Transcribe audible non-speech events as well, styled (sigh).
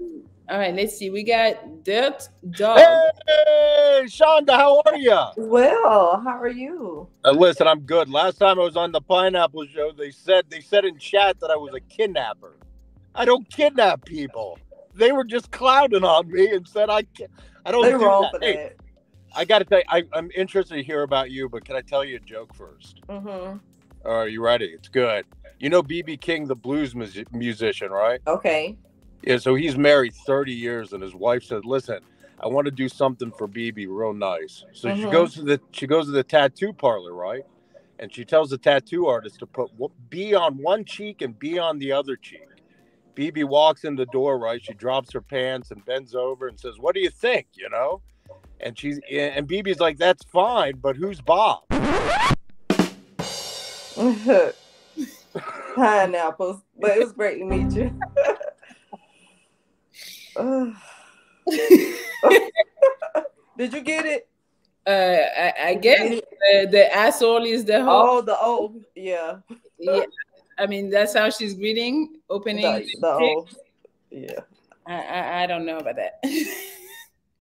All right, let's see. We got Dirt Dog. Hey, Shonda, how are you? Well, how are you? Uh, listen, I'm good. Last time I was on the Pineapple Show, they said they said in chat that I was a kidnapper. I don't kidnap people. They were just clouding on me and said I can't. I don't They do wrong that. for Hey, that. I got to tell you, I, I'm interested to hear about you, but can I tell you a joke first? Mm-hmm. All right, you ready? It's good. You know BB King, the blues mus- musician, right? Okay. Yeah, so he's married 30 years, and his wife said, "Listen, I want to do something for BB real nice." So she Mhm. goes to the she goes to the tattoo parlor, right? And she tells the tattoo artist to put B on one cheek and B on the other cheek. BB walks in the door, right? She drops her pants and bends over and says, "What do you think?" You know, and she's and BB's like, "That's fine, but who's Bob?" (laughs) Pineapples. But it was great to meet you. (laughs) Ugh. Did you get it? Uh, I, I guess the, the asshole is the host. Oh, the oh, yeah. Yeah, I mean that's how she's greeting, opening. The, the oh, yeah. I, I I don't know about that. (laughs)